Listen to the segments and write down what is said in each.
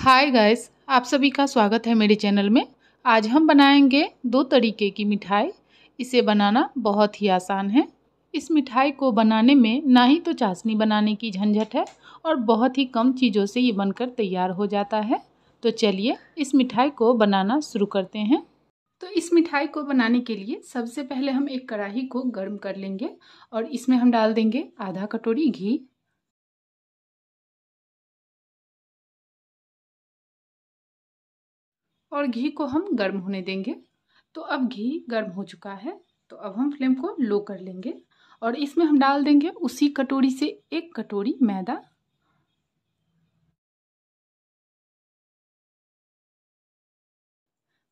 Hi guys आप सभी का स्वागत है मेरे चैनल में। आज हम बनाएँगे दो तरीके की मिठाई। इसे बनाना बहुत ही आसान है। इस मिठाई को बनाने में ना ही तो चाशनी बनाने की झंझट है और बहुत ही कम चीज़ों से ये बनकर तैयार हो जाता है। तो चलिए इस मिठाई को बनाना शुरू करते हैं। तो इस मिठाई को बनाने के लिए सबसे पहले हम एक कढ़ाही को गर्म कर लेंगे और इसमें हम डाल देंगे आधा कटोरी घी। और घी को हम गर्म होने देंगे। तो अब घी गर्म हो चुका है तो अब हम फ्लेम को लो कर लेंगे और इसमें हम डाल देंगे उसी कटोरी से एक कटोरी मैदा।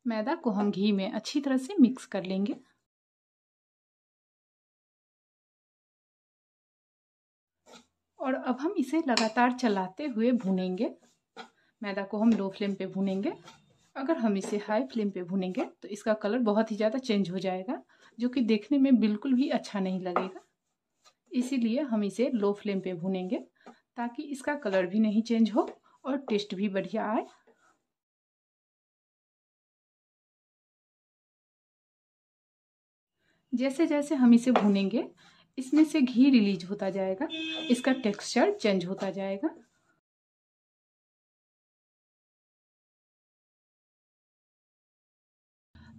मैदा को हम घी में अच्छी तरह से मिक्स कर लेंगे। और अब हम इसे लगातार चलाते हुए भूनेंगे। मैदा को हम लो फ्लेम पे भूनेंगे। अगर हम इसे हाई फ्लेम पे भुनेंगे तो इसका कलर बहुत ही ज़्यादा चेंज हो जाएगा, जो कि देखने में बिल्कुल भी अच्छा नहीं लगेगा। इसीलिए हम इसे लो फ्लेम पे भुनेंगे, ताकि इसका कलर भी नहीं चेंज हो और टेस्ट भी बढ़िया आए। जैसे जैसे हम इसे भूनेंगे, इसमें से घी रिलीज़ होता जाएगा, इसका टेक्सचर चेंज होता जाएगा।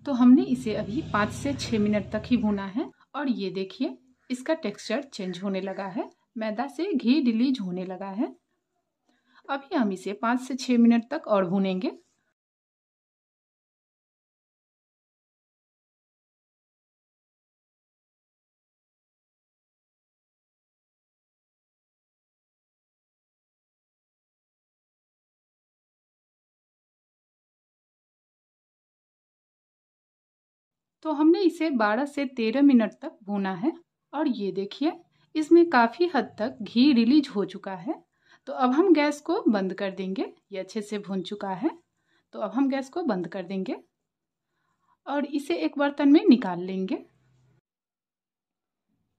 तो हमने इसे अभी पाँच से छः मिनट तक ही भुना है और ये देखिए, इसका टेक्सचर चेंज होने लगा है, मैदा से घी रिलीज़ होने लगा है। अभी हम इसे पाँच से छः मिनट तक और भूनेंगे। तो हमने इसे 12 से 13 मिनट तक भूना है। और ये देखिए, इसमें काफ़ी हद तक घी रिलीज़ हो चुका है। तो अब हम गैस को बंद कर देंगे। ये अच्छे से भून चुका है। तो अब हम गैस को बंद कर देंगे। और इसे एक बर्तन में निकाल लेंगे।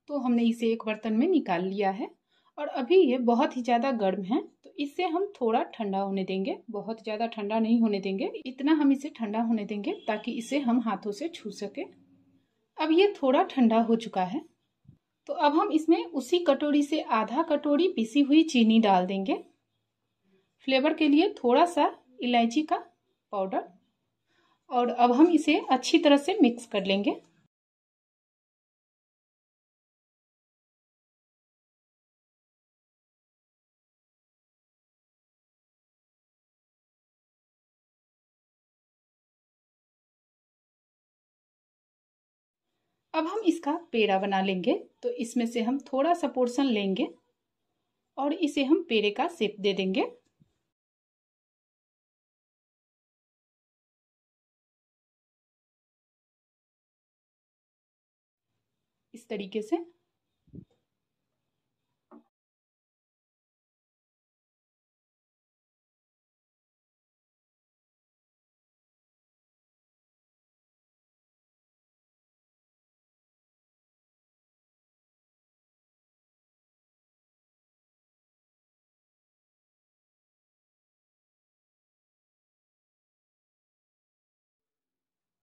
तो हमने इसे एक बर्तन में निकाल लिया है। और अभी ये बहुत ही ज़्यादा गर्म है तो इससे हम थोड़ा ठंडा होने देंगे। बहुत ज़्यादा ठंडा नहीं होने देंगे, इतना हम इसे ठंडा होने देंगे ताकि इसे हम हाथों से छू सकें। अब ये थोड़ा ठंडा हो चुका है तो अब हम इसमें उसी कटोरी से आधा कटोरी पिसी हुई चीनी डाल देंगे। फ्लेवर के लिए थोड़ा सा इलायची का पाउडर, और अब हम इसे अच्छी तरह से मिक्स कर लेंगे। अब हम इसका पेड़ा बना लेंगे। तो इसमें से हम थोड़ा सा पोर्शन लेंगे और इसे हम पेड़े का शेप दे देंगे। इस तरीके से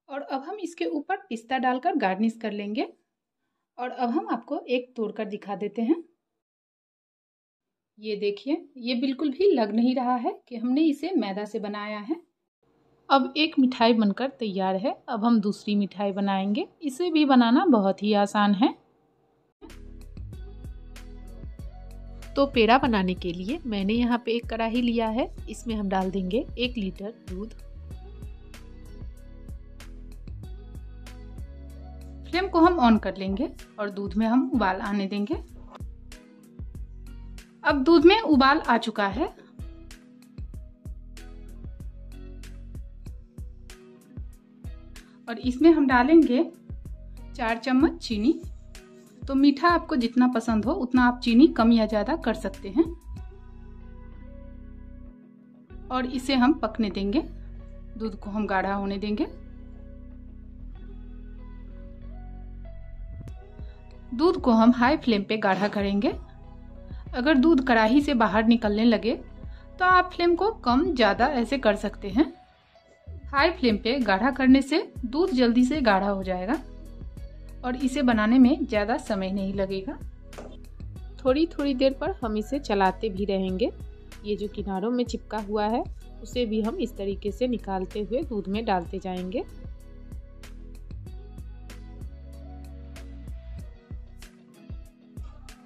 और अब हम इसके ऊपर पिस्ता डालकर गार्निश कर लेंगे। और अब हम आपको एक तोड़कर दिखा देते हैं। ये देखिए, ये बिल्कुल भी लग नहीं रहा है कि हमने इसे मैदा से बनाया है। अब एक मिठाई बनकर तैयार है। अब हम दूसरी मिठाई बनाएँगे। इसे भी बनाना बहुत ही आसान है। तो पेड़ा बनाने के लिए मैंने यहाँ पे एक कढ़ाई लिया है। इसमें हम डाल देंगे एक लीटर दूध। फ्लेम को हम ऑन कर लेंगे और दूध में हम उबाल आने देंगे। अब दूध में उबाल आ चुका है। और इसमें हम डालेंगे चार चम्मच चीनी। तो मीठा आपको जितना पसंद हो, उतना आप चीनी कम या ज़्यादा कर सकते हैं। और इसे हम पकने देंगे। दूध को हम गाढ़ा होने देंगे। दूध को हम हाई फ्लेम पे गाढ़ा करेंगे। अगर दूध कढ़ाई से बाहर निकलने लगे तो आप फ्लेम को कम ज़्यादा ऐसे कर सकते हैं। हाई फ्लेम पे गाढ़ा करने से दूध जल्दी से गाढ़ा हो जाएगा और इसे बनाने में ज़्यादा समय नहीं लगेगा। थोड़ी थोड़ी देर पर हम इसे चलाते भी रहेंगे। ये जो किनारों में चिपका हुआ है, उसे भी हम इस तरीके से निकालते हुए दूध में डालते जाएँगे।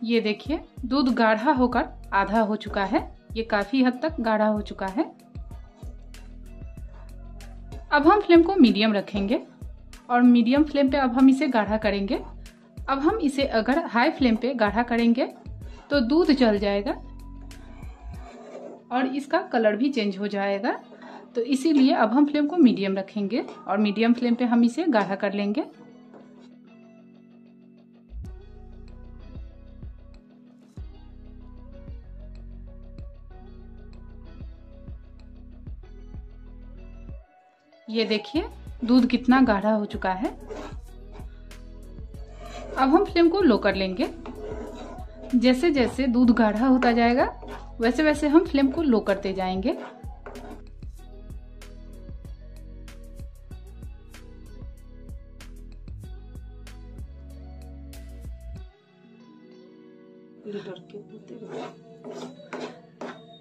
ये देखिए, दूध गाढ़ा होकर आधा हो चुका है। ये काफ़ी हद तक गाढ़ा हो चुका है। अब हम फ्लेम को मीडियम रखेंगे और मीडियम फ्लेम पे अब हम इसे गाढ़ा करेंगे। अब हम इसे अगर हाई फ्लेम पे गाढ़ा करेंगे तो दूध जल जाएगा और इसका कलर भी चेंज हो जाएगा। तो इसीलिए अब हम फ्लेम को मीडियम रखेंगे और मीडियम फ्लेम पे हम इसे गाढ़ा कर लेंगे। ये देखिए, दूध कितना गाढ़ा हो चुका है। अब हम फ्लेम को लो कर लेंगे। जैसे जैसे दूध गाढ़ा होता जाएगा वैसे वैसे हम फ्लेम को लो करते जाएँगे।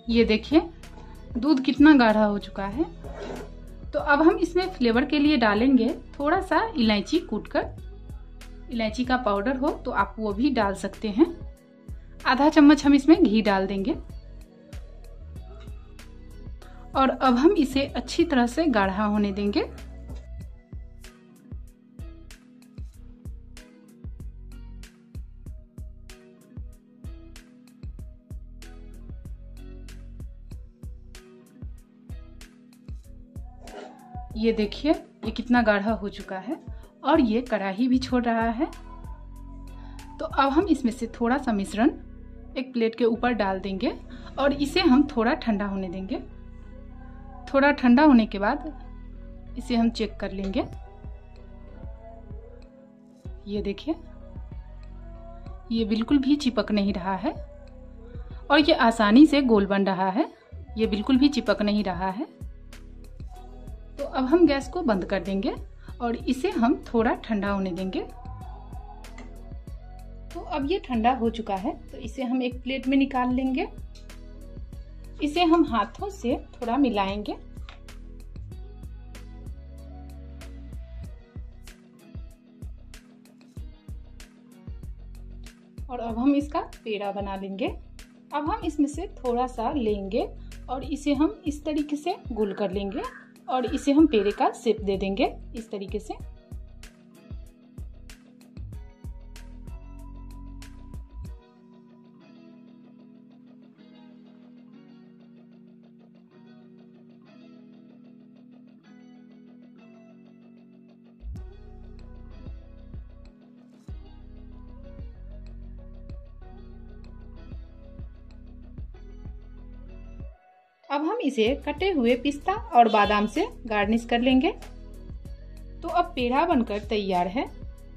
ये देखिए, दूध कितना गाढ़ा हो चुका है। तो अब हम इसमें फ्लेवर के लिए डालेंगे थोड़ा सा इलायची कूटकर। इलायची का पाउडर हो तो आप वो भी डाल सकते हैं। आधा चम्मच हम इसमें घी डाल देंगे। और अब हम इसे अच्छी तरह से गाढ़ा होने देंगे। ये देखिए, ये कितना गाढ़ा हो चुका है और ये कढ़ाई भी छोड़ रहा है। तो अब हम इसमें से थोड़ा सा मिश्रण एक प्लेट के ऊपर डाल देंगे और इसे हम थोड़ा ठंडा होने देंगे। थोड़ा ठंडा होने के बाद इसे हम चेक कर लेंगे। ये देखिए, ये बिल्कुल भी चिपक नहीं रहा है और ये आसानी से गोल बन रहा है। ये बिल्कुल भी चिपक नहीं रहा है। तो अब हम गैस को बंद कर देंगे और इसे हम थोड़ा ठंडा होने देंगे। तो अब ये ठंडा हो चुका है तो इसे हम एक प्लेट में निकाल लेंगे। इसे हम हाथों से थोड़ा मिलाएँगे। और अब हम इसका पेड़ा बना लेंगे। अब हम इसमें से थोड़ा सा लेंगे और इसे हम इस तरीके से गुल कर लेंगे। और इसे हम पेड़े का सिप दे देंगे इस तरीके से। अब हम इसे कटे हुए पिस्ता और बादाम से गार्निश कर लेंगे। तो अब पेड़ा बनकर तैयार है।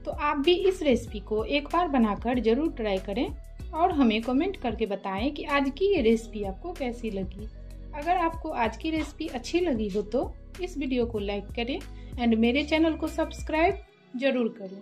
तो आप भी इस रेसिपी को एक बार बनाकर ज़रूर ट्राई करें और हमें कमेंट करके बताएँ कि आज की ये रेसिपी आपको कैसी लगी। अगर आपको आज की रेसिपी अच्छी लगी हो तो इस वीडियो को लाइक करें एंड मेरे चैनल को सब्सक्राइब ज़रूर करें।